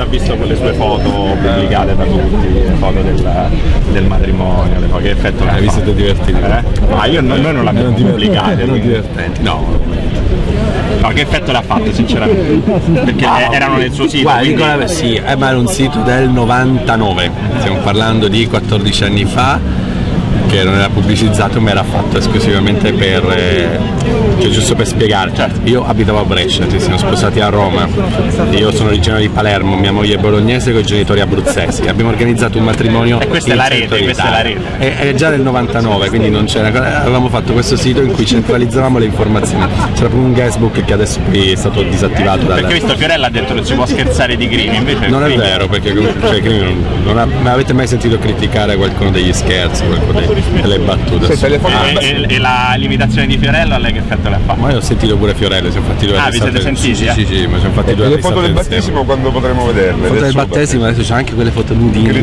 quando ha visto quelle sue foto pubblicate da tutti, le foto del, del matrimonio, le foto, che effetto le ha Hai visto divertito? Eh? Ma io noi non l'abbiamo pubblicate. Erano divertenti. No. No, che effetto le ha fatto sinceramente? Perché eh, erano nel suo sito. Guarda, quindi- Nicola, sì, eh, ma era un sito del 99, stiamo parlando di 14 anni fa, che non era pubblicizzato ma era fatto esclusivamente per, eh, cioè giusto per spiegare, Certo. io abitavo a Brescia, ci siamo sposati a Roma, io sono originario di Palermo, mia moglie è bolognese con i genitori abruzzesi, abbiamo organizzato un matrimonio E questa è la rete, questa è la Italia. È, è già del 99, quindi non c'era, avevamo fatto questo sito in cui centralizzavamo le informazioni, c'era proprio un guestbook che adesso poi è stato disattivato dal, Perché visto Fiorella ha detto non si può scherzare di crimi, invece non è vero, perché cioè, quindi non, non ha- ma avete mai sentito criticare qualcuno degli scherzi, qualcuno dei- delle battute? Del E, e- e la limitazione di Fiorella a lei che effetto le ha fatto? Ma io ho sentito pure Fiorello, siamo fatti due Ah, vi siete sentiti, Sì, eh? sì, sì, ma siamo fatti due le foto del battesimo quando potremo vederle? Foto del battesimo, adesso c'è anche quelle foto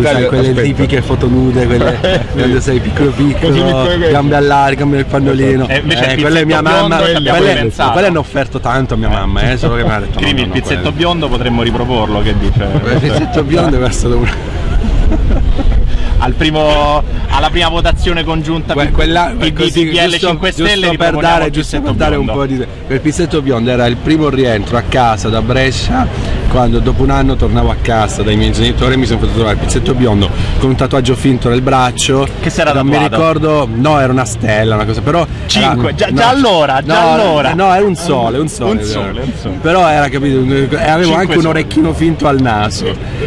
sai, quelle aspetta. tipiche foto nude, quelle quando sei piccolo piccolo, piccole- gambe all'aria, gambe nel pannolino. E invece il Eh, quelle mia pizzetto mamma, quelle, hanno offerto tanto a mia mamma, eh, solo che mi ha detto no, il pizzetto biondo potremmo riproporlo, che dice? Il pizzetto biondo è stato un... Al primo, alla prima votazione congiunta Que- quella PD, così, PDL giusto, 5 Stelle giusto per dare, giusto per dare un po' di quel pizzetto biondo era il primo rientro a casa da Brescia quando dopo un anno tornavo a casa dai miei genitori e mi sono fatto trovare il pizzetto biondo con un tatuaggio finto nel braccio Che si era non mi ricordo no era una stella una cosa però Cinque, era- già- già allora, già no, allora. no era un sole un sole, Un sole, un sole. però era capito e avevo anche un sole. orecchino finto al naso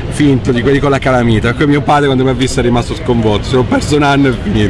finto di quelli con la calamita poi mio padre quando mi ha visto è rimasto sconvolto se ho perso un anno è finito